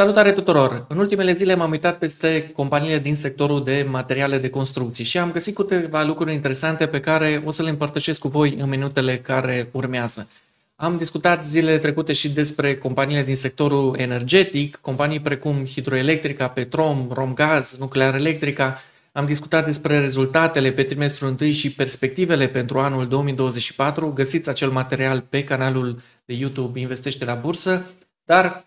Salutare tuturor! În ultimele zile m-am uitat peste companiile din sectorul de materiale de construcții și am găsit câteva lucruri interesante pe care o să le împărtășesc cu voi în minutele care urmează. Am discutat zilele trecute și despre companiile din sectorul energetic, companii precum Hidroelectrica, Petrom, Romgaz, Nuclear Electrica. Am discutat despre rezultatele pe trimestrul 1 și perspectivele pentru anul 2024. Găsiți acel material pe canalul de YouTube Investește la Bursă, dar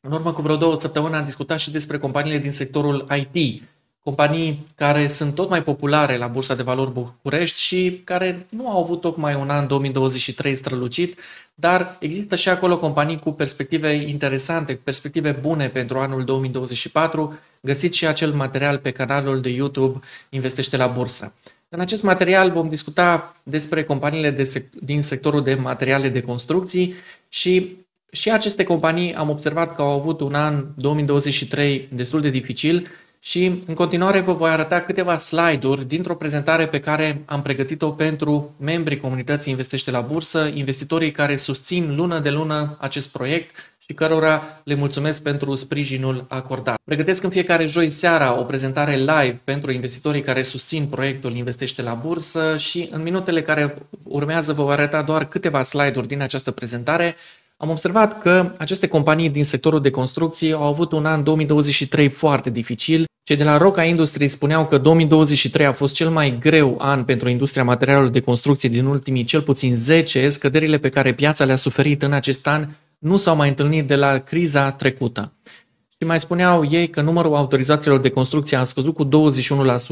în urmă cu vreo două săptămâni am discutat și despre companiile din sectorul IT, companii care sunt tot mai populare la Bursa de Valori București și care nu au avut tocmai un an 2023 strălucit, dar există și acolo companii cu perspective interesante, cu perspective bune pentru anul 2024. Găsiți și acel material pe canalul de YouTube Investește la Bursă. În acest material vom discuta despre companiile de sec- din sectorul de materiale de construcții și și aceste companii am observat că au avut un an 2023 destul de dificil și în continuare vă voi arăta câteva slide-uri dintr-o prezentare pe care am pregătit-o pentru membrii comunității Investește la Bursă, investitorii care susțin lună de lună acest proiect și cărora le mulțumesc pentru sprijinul acordat. Pregătesc în fiecare joi seara o prezentare live pentru investitorii care susțin proiectul Investește la Bursă și în minutele care urmează vă voi arăta doar câteva slide-uri din această prezentare am observat că aceste companii din sectorul de construcții au avut un an 2023 foarte dificil. Cei de la Roca Industries spuneau că 2023 a fost cel mai greu an pentru industria materialelor de construcție din ultimii cel puțin 10. Scăderile pe care piața le-a suferit în acest an nu s-au mai întâlnit de la criza trecută. Și mai spuneau ei că numărul autorizațiilor de construcție a scăzut cu 21%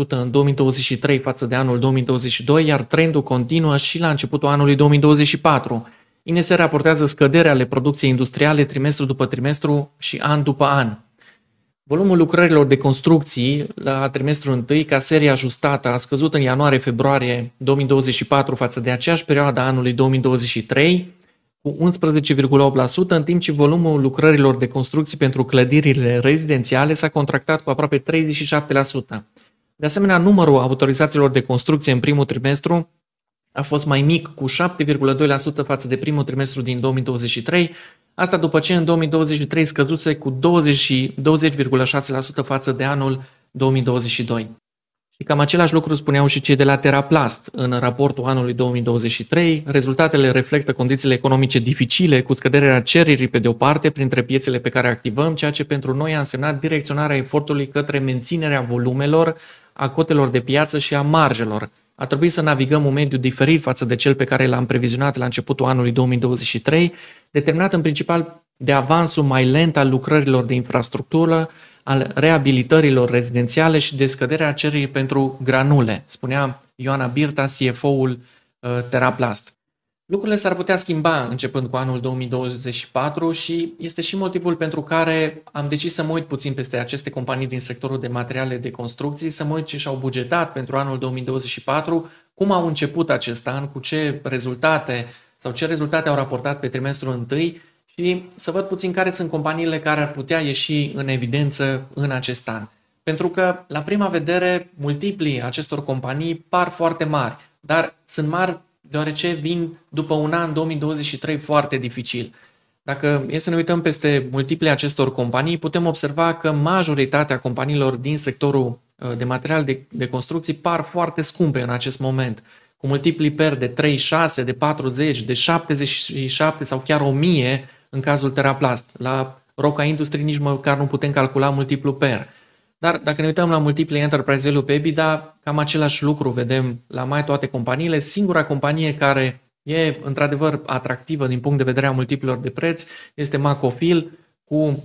în 2023 față de anul 2022, iar trendul continuă și la începutul anului 2024. INS raportează scăderea ale producției industriale trimestru după trimestru și an după an. Volumul lucrărilor de construcții la trimestrul 1 ca serie ajustată a scăzut în ianuarie-februarie 2024 față de aceeași perioadă a anului 2023 cu 11,8%, în timp ce volumul lucrărilor de construcții pentru clădirile rezidențiale s-a contractat cu aproape 37%. De asemenea, numărul autorizațiilor de construcție în primul trimestru a fost mai mic cu 7,2% față de primul trimestru din 2023, asta după ce în 2023 scăzuse cu 20,6% față de anul 2022. Și cam același lucru spuneau și cei de la Teraplast în raportul anului 2023. Rezultatele reflectă condițiile economice dificile, cu scăderea cererii pe de o parte printre piețele pe care activăm, ceea ce pentru noi a însemnat direcționarea efortului către menținerea volumelor, a cotelor de piață și a marjelor, a trebuit să navigăm un mediu diferit față de cel pe care l-am previzionat la începutul anului 2023, determinat în principal de avansul mai lent al lucrărilor de infrastructură, al reabilitărilor rezidențiale și de scăderea cererii pentru granule, spunea Ioana Birta, CFO-ul uh, Teraplast. Lucrurile s-ar putea schimba începând cu anul 2024 și este și motivul pentru care am decis să mă uit puțin peste aceste companii din sectorul de materiale de construcții, să mă uit ce și-au bugetat pentru anul 2024, cum au început acest an, cu ce rezultate sau ce rezultate au raportat pe trimestrul întâi și să văd puțin care sunt companiile care ar putea ieși în evidență în acest an. Pentru că, la prima vedere, multiplii acestor companii par foarte mari, dar sunt mari deoarece vin după un an 2023 foarte dificil. Dacă e să ne uităm peste multiple acestor companii, putem observa că majoritatea companiilor din sectorul uh, de material de, de construcții par foarte scumpe în acest moment, cu multipli per de 36, de 40, de 77 sau chiar 1000 în cazul Teraplast. La Roca Industrie nici măcar nu putem calcula multiplu per. Dar dacă ne uităm la multiple enterprise value pe EBITDA, cam același lucru vedem la mai toate companiile. Singura companie care e într-adevăr atractivă din punct de vedere a multiplilor de preț este Macofil cu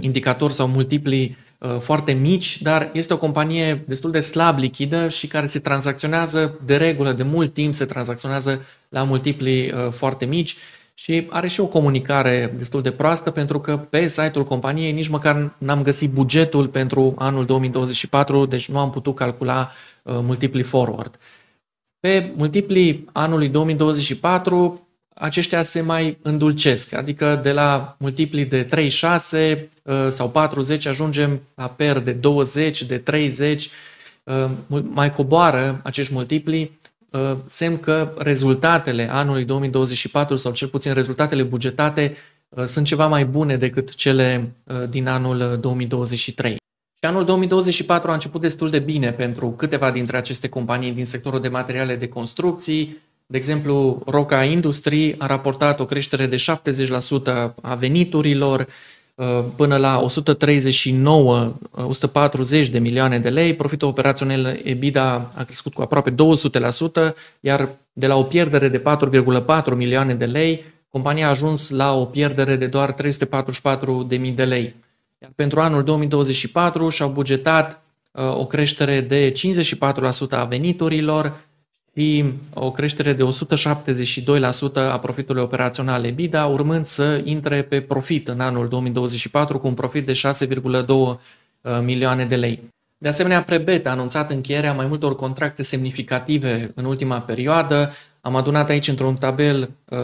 indicatori sau multipli uh, foarte mici, dar este o companie destul de slab lichidă și care se tranzacționează de regulă, de mult timp se tranzacționează la multipli uh, foarte mici și are și o comunicare destul de proastă pentru că pe site-ul companiei nici măcar n-am găsit bugetul pentru anul 2024, deci nu am putut calcula uh, multipli forward. Pe multipli anului 2024, aceștia se mai îndulcesc, adică de la multipli de 36 uh, sau 40 ajungem la per de 20, de 30, uh, mai coboară acești multipli Uh, semn că rezultatele anului 2024 sau cel puțin rezultatele bugetate sunt ceva mai bune decât cele din anul 2023. Și anul 2024 a început destul de bine pentru câteva dintre aceste companii din sectorul de materiale de construcții. De exemplu, Roca Industry a raportat o creștere de 70% a veniturilor uh, până la 139, 140 uh, de milioane de lei. Profitul operațional EBITDA a crescut cu aproape 200%, iar de la o pierdere de 4,4 milioane de lei, compania a ajuns la o pierdere de doar 344 de mii de lei. Iar pentru anul 2024 și-au bugetat uh, o creștere de 54% a veniturilor și o creștere de 172% a profitului operațional EBITDA, urmând să intre pe profit în anul 2024 cu un profit de 6,2 uh, milioane de lei. De asemenea, Prebet a anunțat încheierea mai multor contracte semnificative în ultima perioadă. Am adunat aici într-un tabel uh,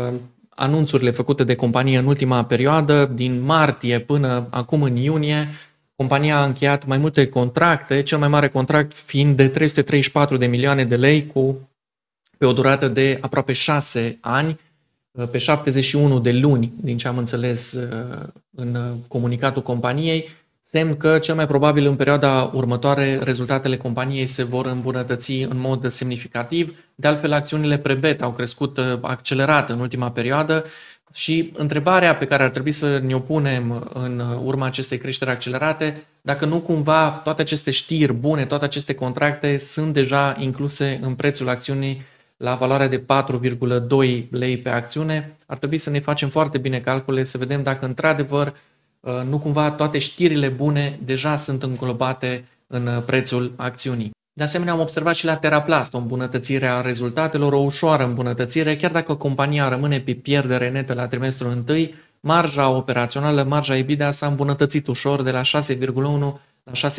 anunțurile făcute de companie în ultima perioadă, din martie până acum în iunie, compania a încheiat mai multe contracte, cel mai mare contract fiind de 334 de milioane de lei cu pe o durată de aproape 6 ani, pe 71 de luni, din ce am înțeles în comunicatul companiei, semn că cel mai probabil în perioada următoare rezultatele companiei se vor îmbunătăți în mod semnificativ. De altfel, acțiunile prebet au crescut uh, accelerat în ultima perioadă și întrebarea pe care ar trebui să ne opunem în urma acestei creșteri accelerate, dacă nu cumva toate aceste știri bune, toate aceste contracte sunt deja incluse în prețul acțiunii la valoarea de 4,2 lei pe acțiune, ar trebui să ne facem foarte bine calcule, să vedem dacă într-adevăr Uh, nu cumva toate știrile bune deja sunt înglobate în uh, prețul acțiunii. De asemenea, am observat și la Teraplast o îmbunătățire a rezultatelor, o ușoară îmbunătățire, chiar dacă compania rămâne pe pierdere netă la trimestrul întâi, marja operațională, marja EBITDA s-a îmbunătățit ușor de la 6,1 la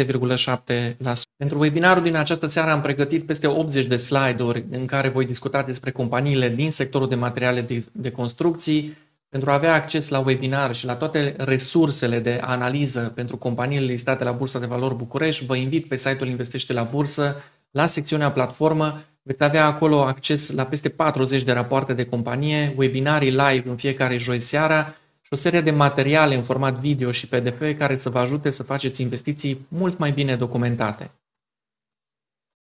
6,7%. Pentru webinarul din această seară am pregătit peste 80 de slide-uri în care voi discuta despre companiile din sectorul de materiale de, de construcții, pentru a avea acces la webinar și la toate resursele de analiză pentru companiile listate la Bursa de Valori București, vă invit pe site-ul Investește la Bursă, la secțiunea platformă, veți avea acolo acces la peste 40 de rapoarte de companie, webinarii live în fiecare joi seara și o serie de materiale în format video și PDF care să vă ajute să faceți investiții mult mai bine documentate.